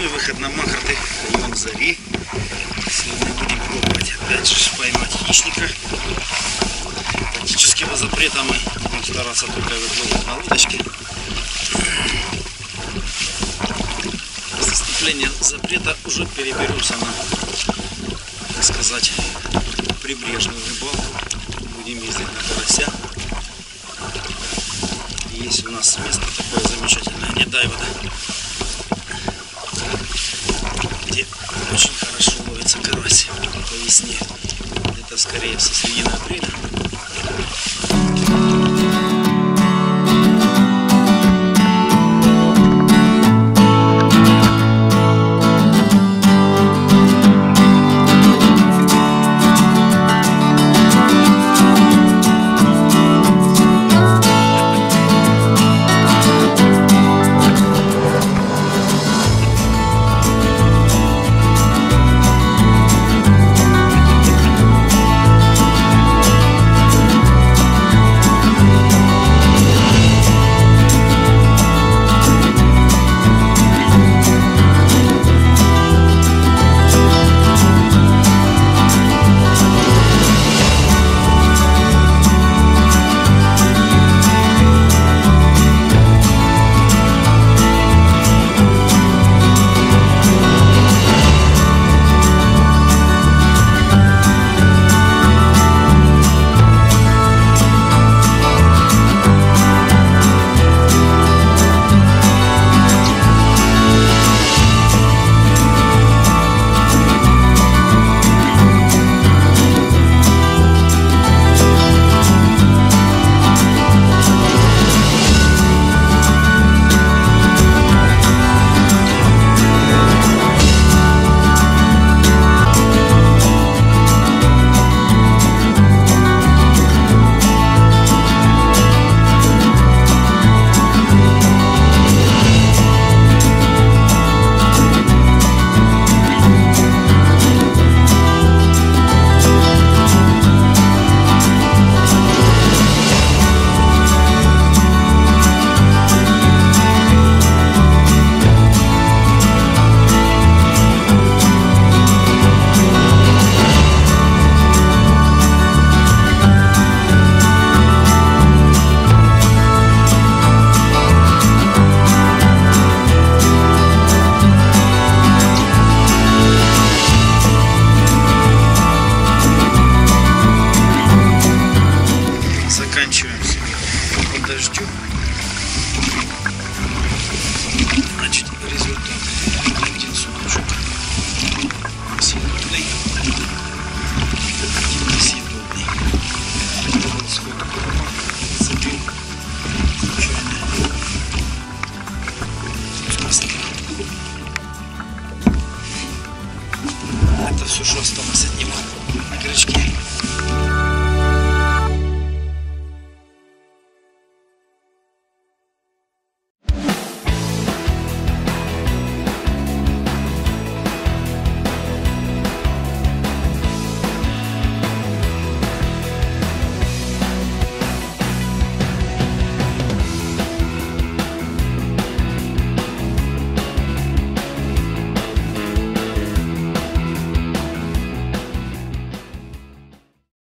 очередной выход на махарты район зари. Сегодня будем пробовать опять же поймать хищника. Практически по запретам мы будем стараться только выплывать на удочке. С наступлением запрета уже переберемся на, так сказать, прибрежную рыбалку. Будем ездить на карася. Есть у нас место такое замечательное, не дай вода весне. Это скорее со середины апреля. Это все, что осталось от него на крючке.